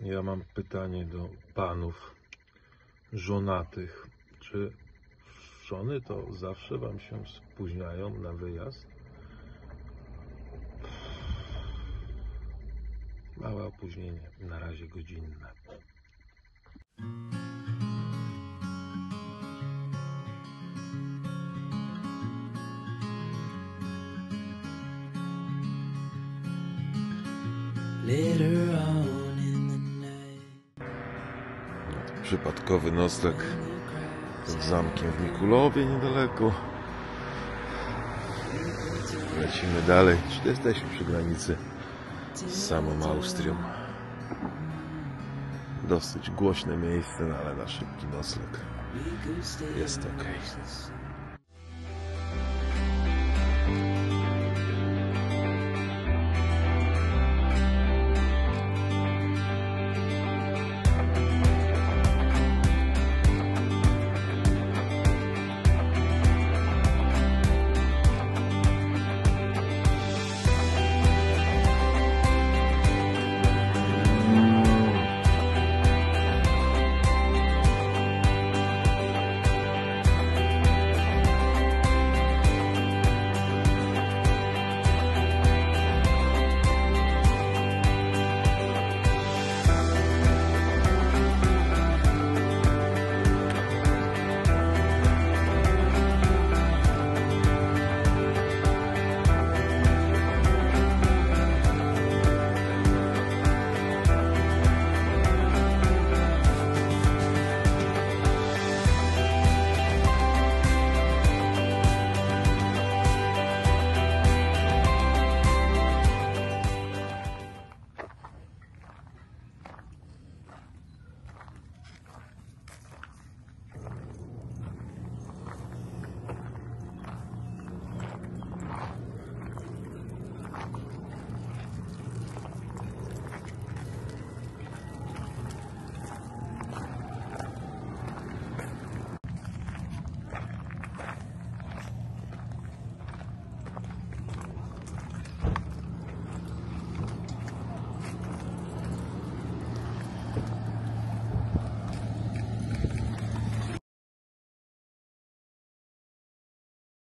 Ja mam pytanie do panów żonatych. Czy żony to zawsze wam się spóźniają na wyjazd? Małe opóźnienie, na razie godzinne. Later on Przypadkowy nocleg pod zamkiem w Mikulowie niedaleko. Lecimy dalej. Czy jesteśmy przy granicy z samą Austrią? Dosyć głośne miejsce, no ale na szybki nocleg jest ok.